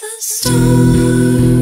The stars.